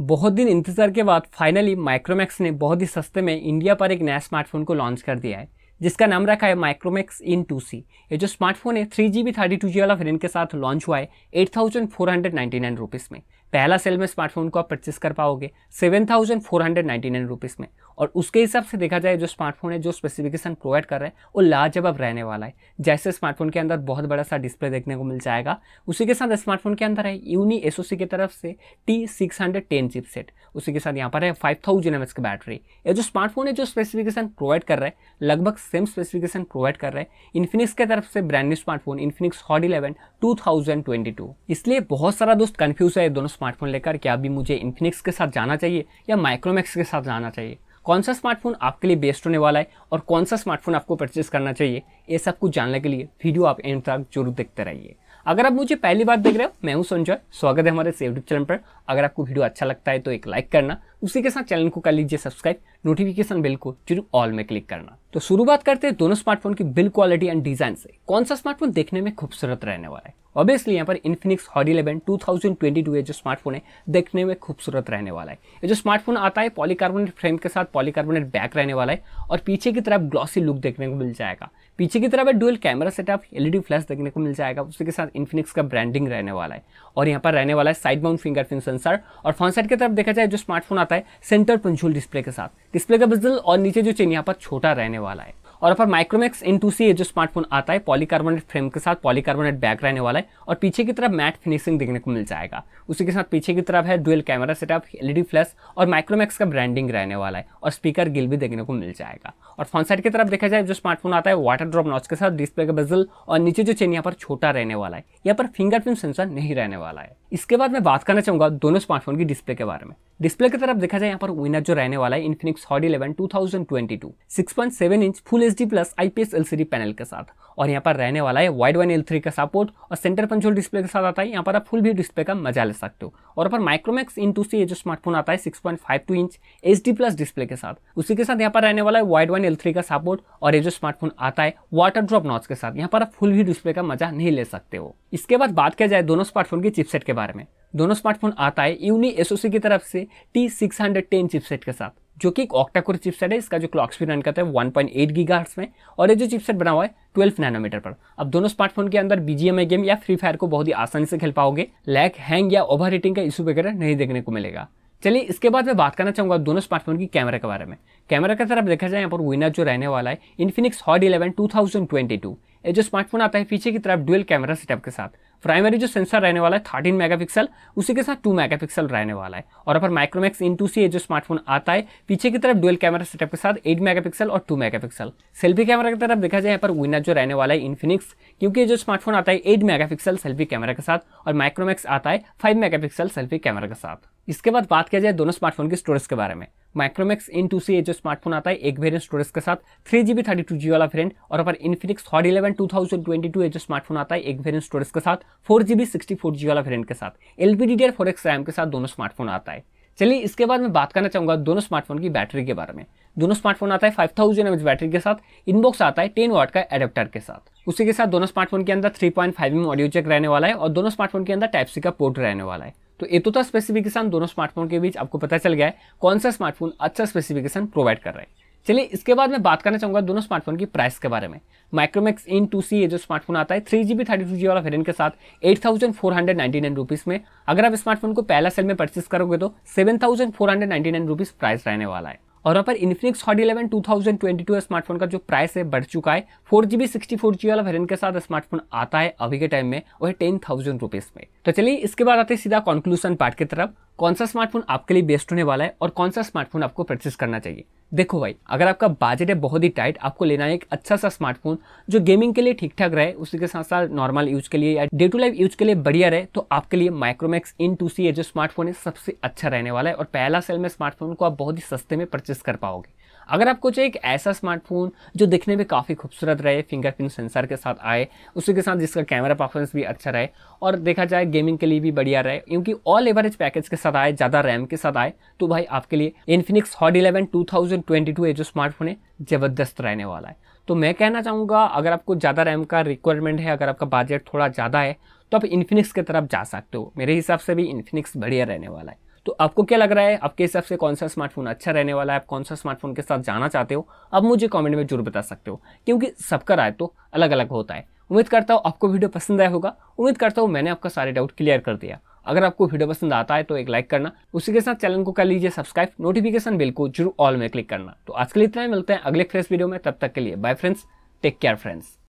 बहुत दिन इंतज़ार के बाद फाइनली माइक्रोमैक्स ने बहुत ही सस्ते में इंडिया पर एक नया स्मार्टफ़ोन को लॉन्च कर दिया है, जिसका नाम रखा है माइक्रोमैक्स इन टू सी ये जो स्मार्टफ़ोन है three G B thirty two G वाला वेरियंट के साथ लॉन्च हुआ है eight thousand four hundred ninety nine rupees में। पहला सेल में स्मार्टफ़ोन को आप परचेस कर पाओगे seven thousand four hundred ninety nine rupees में। और उसके हिसाब से देखा जाए, जो स्मार्टफ़ोन है, जो स्पेसिफिकेशन प्रोवाइड कर रहा है, वो लाजवाब रहने वाला है। जैसे स्मार्टफ़ोन के अंदर बहुत बड़ा सा डिस्प्ले देखने को मिल जाएगा, उसी के साथ स्मार्टफ़ोन के अंदर है यूनी एस की तरफ़ से टी सिक्स हंड्रेड टेन उसी के साथ यहाँ पर है फाइव थाउज़ेंड एम की बैटरी ये जो स्मार्टफ़ोन है, जो स्पेसिफिकेशन प्रोवाइड कर रहा है, लगभग सेम स्पेसिफिकेशन प्रोवाइड कर रहा है इन्फिनिक्स के तरफ़ से brand new smartphone Infinix Hot eleven two thousand twenty two इसलिए बहुत सारा दोस्त कन्फ्यूज़ है दोनों स्मार्टफ़ोन लेकर क्या अभी मुझे इन्फिनिक्स के साथ जाना चाहिए या माइक्रोमैक्स के साथ जाना चाहिए? कौन सा स्मार्टफ़ोन आपके लिए बेस्ट होने वाला है और कौन सा स्मार्टफ़ोन आपको परचेस करना चाहिए? ये सब कुछ जानने के लिए वीडियो आप एंड तक ज़रूर देखते रहिए। अगर आप मुझे पहली बार देख रहे हो, मैं हूँ संजय। स्वागत है हमारे यूट्यूब चैनल पर। अगर आपको वीडियो अच्छा लगता है तो एक लाइक करना। उसी के साथ चैनल को कर लीजिए सब्सक्राइब नोटिफिकेशन बिल को ज़रूर ऑल में क्लिक करना। तो शुरुआत करते हैं दोनों स्मार्टफ़ोन की बिल क्वालिटी एंड डिज़ाइन से। कौन सा स्मार्टफ़ोन देखने में खूबसूरत रहने वाला है? ऑब्वियसली यहाँ पर Infinix Hot eleven two thousand twenty two जो स्मार्टफ़ोन है, देखने में खूबसूरत रहने वाला है। ये जो स्मार्टफ़ोन आता है पॉलीकार्बोनेट फ्रेम के साथ पॉलीकार्बोनेट बैक रहने वाला है और पीछे की तरफ़ ग्लॉसी लुक देखने को मिल जाएगा। पीछे की तरफ़ है dual camera setup LED flash देखने को मिल जाएगा। उसी के साथ इन्फिनिक्स का ब्रांडिंग रहने वाला है। और यहाँ पर रहने वाला है साइड माउंट फिंगरप्रिंट सेंसर और फ्रंट साइड की तरफ़ देखा जाए, जो स्मार्टफ़ोन आता है सेंटर पंचुअल डिस्प्ले के साथ। डिस्प्ले का बिजल और नीचे जो चेन यहाँ पर छोटा रहने वाला है। और पर माइक्रोमैक्स इन टू सी जो स्मार्टफ़ोन आता है पॉलीकार्बोनेट फ्रेम के साथ पॉलीकार्बोनेट बैक रहने वाला है और पीछे की तरफ़ मैट फिनिशिंग देखने को मिल जाएगा। उसी के साथ पीछे की तरफ़ है dual camera setup LED flash और माइक्रोमैक्स का ब्रांडिंग रहने वाला है और स्पीकर गिल भी देखने को मिल जाएगा। और फ्रंट साइड की तरफ़ देखा जाए, जो स्मार्टफ़ोन आता है वाटर ड्रॉप नॉच के साथ डिस्प्ले का बेजल और नीचे जो चेन यहाँ पर छोटा रहने वाला है। यहाँ पर फिंगरप्रिंट सेंसर नहीं रहने वाला है। इसके बाद मैं बात करना चाहूँगा दोनों स्मार्टफ़ोन की डिस्प्ले के बारे में। डिस्प्ले की तरफ़ देखा जाए, यहाँ पर विनर जो रहने वाला है Infinix Hot eleven two thousand twenty two six point seven inch full H D plus IPS LCD panel के साथ। और यहाँ पर रहने वाला है वाइड वन एल का सपोर्ट और सेंटर पंचोल डिस्प्ले के साथ आता है, यहाँ पर आप फुल भी डिस्प्ले का मज़ा ले सकते हो। और पर माइक्रोमैक्स इन टू से जो स्मार्टफ़ोन आता है six point five two inch H D plus display के साथ। उसी के साथ यहाँ पर रहने वाला है वाइड वन एल का सपोर्ट और ये जो स्मार्टफ़ोन आता है वाटर ड्रॉप नॉच के साथ। यहाँ पर आप फुल भी डिस्प्ले का मज़ा नहीं ले सकते हो। इसके बाद बात किया जाए दोनों स्मार्टफ़ोन की चिपसेट के बारे में। दोनों स्मार्टफ़ोन आता है यूनी एसओसी की तरफ़ से T six hundred ten chipset के साथ, जो कि एक ऑक्टाकोर चिपसेट है। इसका जो क्लॉक स्पीड रन करता है 1.8 पॉइंट में और ये जो चिपसेट बना हुआ है 12 नैनोमीटर पर। अब दोनों स्मार्टफ़ोन के अंदर बीजीएमआई गेम या फ्री फायर को बहुत ही आसानी से खेल पाओगे। लैग हैंग या ओवर हीटिंग का इशू वगैरह नहीं देखने को मिलेगा। चलिए, इसके बाद मैं बात करना चाहूँगा दोनों स्मार्टफ़ोन की कैमरा के बारे में। कैमरा की तरफ़ देखा जाए, यहाँ पर विनर जो रहने वाला है इन्फिनिक्स हॉट इलेवन टू जो स्मार्टफ़ोन आता है पीछे की तरफ़ डुअल कैमरा सेटअप के साथ प्राइमरी जो सेंसर रहने वाला है थर्टीन मेगापिक्सल उसी के साथ टू मेगापिक्सल रहने वाला है। और अपर माइक्रोमैक्स इन टू सी जो स्मार्टफ़ोन आता है, पीछे की तरफ़ डुअल कैमरा सेटअप के साथ एट मेगापिक्सल और टू मेगापिक्सल सेल्फी कैमरा की तरफ़ देखा जाए, यहाँ पर विनर जो रहने वाला है इन्फिनिक्स क्योंकि जो स्मार्टफ़ोन आता है एट मेगापिक्सल सेल्फी कैमरा के साथ और माइक्रोमैक्स आता है फाइव मेगापिक्सल सेल्फी कैमरा के साथ। इसके बाद बात किया जाए दोनों स्मार्टफ़ोन की स्टोरेज के बारे में। माइक्रोमैक्स इन टू सी जो स्मार्टफ़ोन आता है, एक वेरियंट स्टोरेज के साथ three GB thirty two G वाला वेरियंट और upper Infinix Hot eleven two thousand twenty two जो स्मार्टफ़ोन आता है, एक वेरियंट स्टोरेज के साथ four G B sixty four G वाला वेरियंट के साथ L P D D four X RAM के साथ दोनों स्मार्टफ़ोन आता है। चलिए, इसके बाद मैं बात करना चाहूँगा दोनों स्मार्टफ़ोन की बैटरी के बारे में। दोनों स्मार्टफ़ोन आता है फाइव थाउज़ेंड बैटरी के साथ इनबॉक्स आता है टेन वाट का एडेप्टर के साथ। उसी के साथ दोनों स्मार्टफ़ोन के अंदर three point five M audio jack रहने वाला है और दोनों स्मार्टफ़ोन के अंदर टाइप सी का पोर्ट रहने वाला है। तो ये तो था स्पेसिफिकेशन दोनों स्मार्टफ़ोन के बीच, आपको पता चल गया है कौन सा स्मार्टफ़ोन अच्छा स्पेसिफिकेशन प्रोवाइड कर रहा है। चलिए, इसके बाद मैं बात करना चाहूँगा दोनों स्मार्टफ़ोन की प्राइस के बारे में। माइक्रोमैक्स इन टू सी ये जो स्मार्टफ़ोन आता है three GB thirty two G वाला वेरियंट के साथ eight thousand four hundred ninety nine rupees में, अगर आप स्मार्टफ़ोन को पहला सेल में परचेस करोगे तो seven thousand four hundred ninety nine rupees price रहने वाला है। और वहाँ पर Infinix Hot eleven two thousand twenty two smartphone का जो प्राइस है, बढ़ चुका है। Four GB sixty four G वाला वेरियंट के साथ स्मार्टफ़ोन आता है अभी के टाइम में है टेन थाउज़ेंड रुपीज़ में। तो चलिए, इसके बाद आते सीधा कॉन्क्लूसन पार्ट की तरफ़। कौन सा स्मार्टफ़ोन आपके लिए बेस्ट होने वाला है और कौन सा स्मार्टफ़ोन आपको परचेस करना चाहिए? देखो भाई, अगर आपका बजट है बहुत ही टाइट आपको लेना है एक अच्छा सा स्मार्टफ़ोन जो गेमिंग के लिए ठीक ठाक रहे, उसी के साथ साथ नॉर्मल यूज़ के लिए या डे टू लाइफ यूज़ के लिए बढ़िया रहे तो आपके लिए माइक्रोमैक्स इन टू सी जो स्मार्टफ़ोन है सबसे अच्छा रहने वाला है और पहला सेल में स्मार्टफ़ोन को आप बहुत ही सस्ते में परचेस कर पाओगे। अगर आपको चाहिए एक ऐसा स्मार्टफ़ोन जो दिखने में काफ़ी खूबसूरत रहे फिंगरप्रिंट सेंसर के साथ आए, उसी के साथ जिसका कैमरा परफॉर्मेंस भी अच्छा रहे, और देखा जाए गेमिंग के लिए भी बढ़िया रहे, क्योंकि ऑल एवरेज पैकेज के साथ आए, ज़्यादा रैम के साथ आए तो भाई आपके लिए Infinix Hot eleven two two जो स्मार्टफ़ोन है, ज़बरदस्त रहने वाला है। तो मैं कहना चाहूँगा, अगर आपको ज़्यादा रैम का रिक्वायरमेंट है, अगर आपका बजट थोड़ा ज़्यादा है तो आप इन्फिनिक्स की तरफ़ जा सकते हो। मेरे हिसाब से भी इन्फिनिक्स बढ़िया रहने वाला है। तो आपको क्या लग रहा है? आपके हिसाब से कौन सा स्मार्टफ़ोन अच्छा रहने वाला है? आप कौन सा स्मार्टफ़ोन के साथ जाना चाहते हो? आप मुझे कमेंट में ज़रूर बता सकते हो। क्योंकि सबका राय तो अलग अलग होता है। उम्मीद करता हूँ आपको वीडियो पसंद आया होगा। उम्मीद करता हूँ मैंने आपका सारे डाउट क्लियर कर दिया। अगर आपको वीडियो पसंद आता है तो एक लाइक करना। उसी के साथ चैनल को कर लीजिए सब्सक्राइब नोटिफिकेशन बिल को ज़रूर ऑल में क्लिक करना। तो आज के लिए इतना ही, मिलते हैं अगले फ्रेश वीडियो में। तब तक के लिए bye friends take care friends